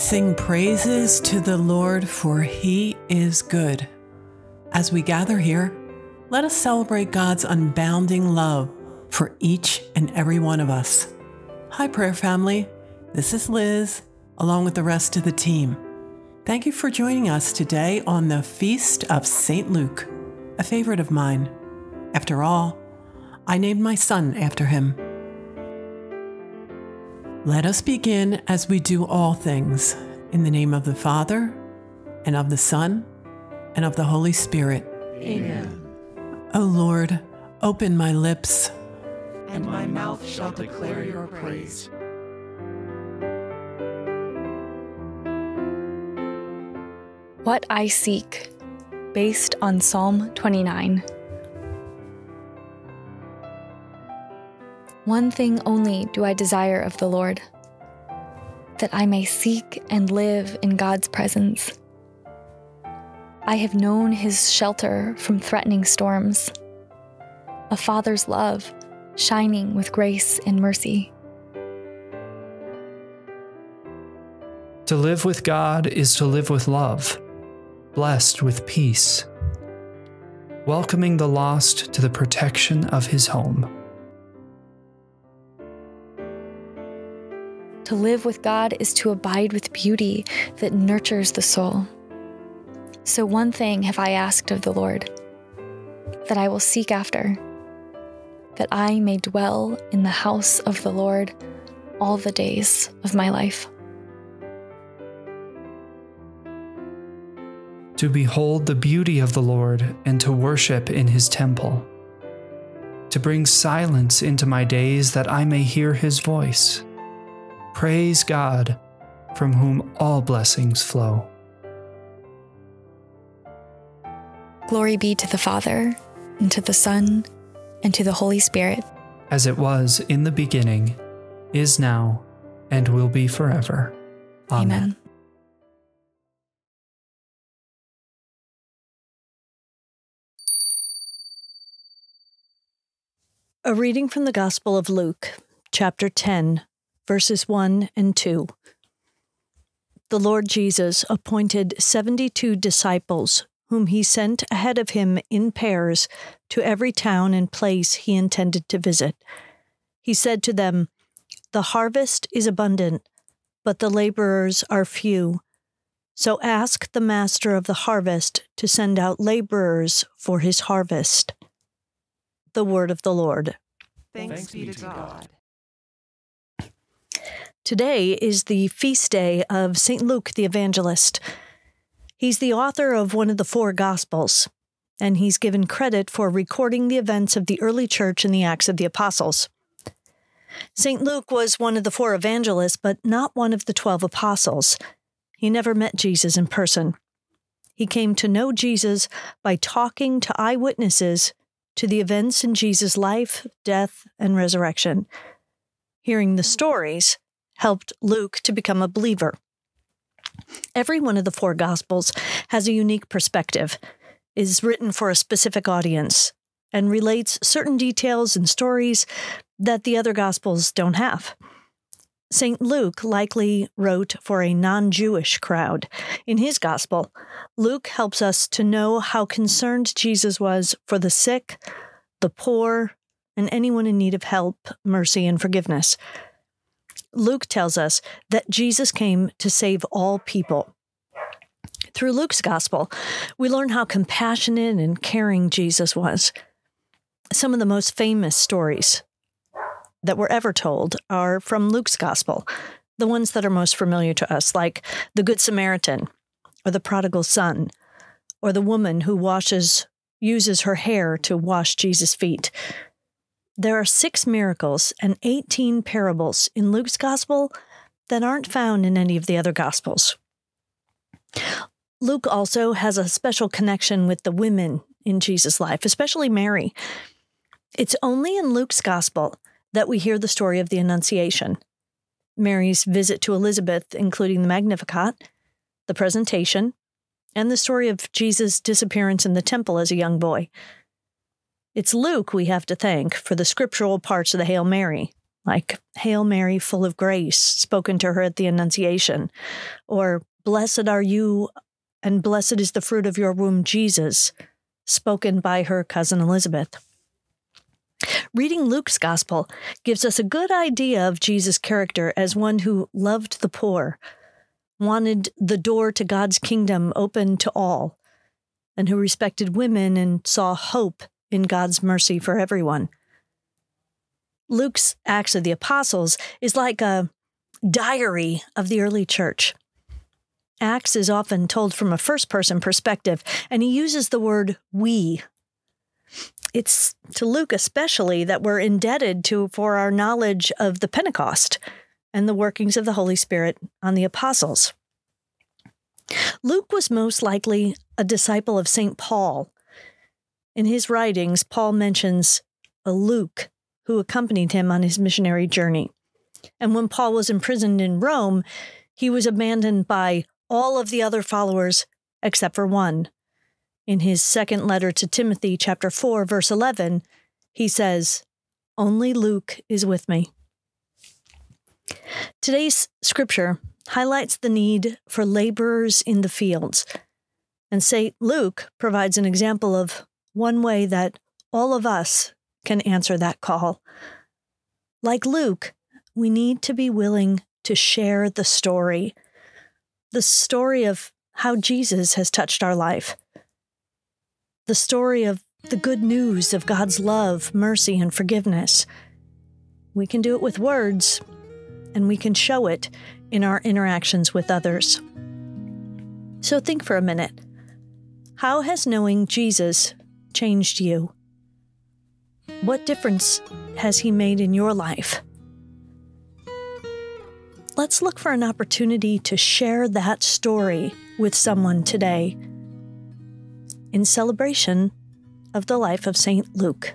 Sing praises to the Lord, for he is good. As we gather here, let us celebrate God's unbounding love for each and every one of us. Hi, prayer family. This is Liz, along with the rest of the team. Thank you for joining us today on the Feast of St. Luke, a favorite of mine. After all, I named my son after him. Let us begin as we do all things, in the name of the Father, and of the Son, and of the Holy Spirit. Amen. O Lord, open my lips, And my mouth shall declare your praise. What I Seek, based on Psalm 29. One thing only do I desire of the Lord that I may seek and live in God's presence. I have known his shelter from threatening storms, a father's love shining with grace and mercy. To live with God is to live with love, blessed with peace, welcoming the lost to the protection of his home. To live with God is to abide with beauty that nurtures the soul. So, one thing have I asked of the Lord that I will seek after, that I may dwell in the house of the Lord all the days of my life. To behold the beauty of the Lord and to worship in his temple. To bring silence into my days that I may hear his voice. Praise God, from whom all blessings flow. Glory be to the Father, and to the Son, and to the Holy Spirit, as it was in the beginning, is now, and will be forever. Amen. Amen. A reading from the Gospel of Luke, chapter 10, verses 1 and 2. The Lord Jesus appointed 72 disciples, whom he sent ahead of him in pairs to every town and place he intended to visit. He said to them, The harvest is abundant, but the laborers are few. So ask the master of the harvest to send out laborers for his harvest. The word of the Lord. Thanks be to God. Today is the feast day of St. Luke the Evangelist. He's the author of one of the four Gospels, and he's given credit for recording the events of the early church in the Acts of the Apostles. St. Luke was one of the four evangelists, but not one of the twelve apostles. He never met Jesus in person. He came to know Jesus by talking to eyewitnesses to the events in Jesus' life, death, and resurrection. Hearing the stories helped Luke to become a believer. Every one of the four Gospels has a unique perspective, is written for a specific audience, and relates certain details and stories that the other Gospels don't have. St. Luke likely wrote for a non Jewish crowd. In his Gospel, Luke helps us to know how concerned Jesus was for the sick, the poor, and anyone in need of help, mercy, and forgiveness. Luke tells us that Jesus came to save all people. Through Luke's gospel, we learn how compassionate and caring Jesus was. Some of the most famous stories that were ever told are from Luke's gospel, the ones that are most familiar to us, like the Good Samaritan, or the prodigal son, or the woman who washes, uses her hair to wash Jesus' feet. There are six miracles and 18 parables in Luke's gospel that aren't found in any of the other gospels. Luke also has a special connection with the women in Jesus' life, especially Mary. It's only in Luke's gospel that we hear the story of the Annunciation. Mary's visit to Elizabeth, including the Magnificat, the presentation, and the story of Jesus' disappearance in the temple as a young boy. It's Luke we have to thank for the scriptural parts of the Hail Mary, like Hail Mary, full of grace, spoken to her at the Annunciation, or Blessed are you, and blessed is the fruit of your womb, Jesus, spoken by her cousin Elizabeth. Reading Luke's gospel gives us a good idea of Jesus' character as one who loved the poor, wanted the door to God's kingdom open to all, and who respected women and saw hope in God's mercy for everyone. Luke's Acts of the Apostles is like a diary of the early church. Acts is often told from a first person perspective, and he uses the word we it's to Luke especially that we're indebted to for our knowledge of the Pentecost and the workings of the Holy Spirit on the apostles. Luke was most likely a disciple of St. Paul. In his writings, Paul mentions a Luke who accompanied him on his missionary journey. And when Paul was imprisoned in Rome, he was abandoned by all of the other followers except for one, in his second letter to Timothy, chapter 4, verse 11, he says, Only Luke is with me. Today's scripture highlights the need for laborers in the fields. And St. Luke provides an example of one way that all of us can answer that call. Like Luke, we need to be willing to share the story, the story of how Jesus has touched our life the story of the good news of God's love, mercy, and forgiveness. We can do it with words, and we can show it in our interactions with others. So think for a minute. How has knowing Jesus changed you? What difference has he made in your life? Let's look for an opportunity to share that story with someone today in celebration of the life of St. Luke.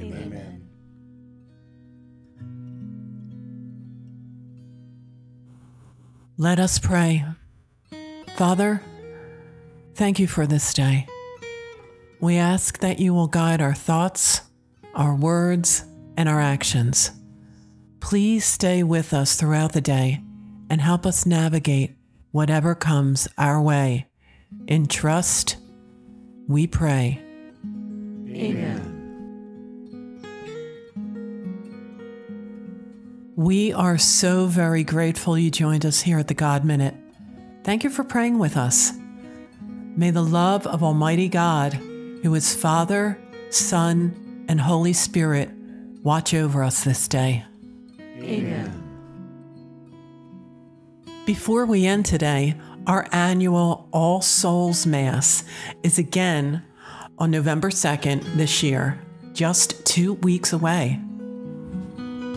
Amen. Let us pray. Father, thank you for this day. We ask that you will guide our thoughts, our words, and our actions. Please stay with us throughout the day and help us navigate whatever comes our way. In trust, we pray. Amen. We are so very grateful you joined us here at the God Minute. Thank you for praying with us. May the love of Almighty God, who is Father, Son, and Holy Spirit, watch over us this day. Amen. Before we end today, our annual All Souls Mass is again on November 2nd this year, just two weeks away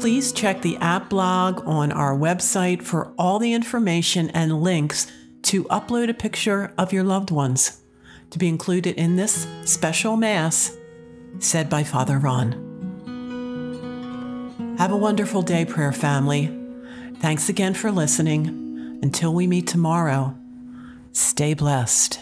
please check the app blog on our website for all the information and links to upload a picture of your loved ones to be included in this special Mass said by Father Ron. Have a wonderful day, prayer family. Thanks again for listening. Until we meet tomorrow, stay blessed.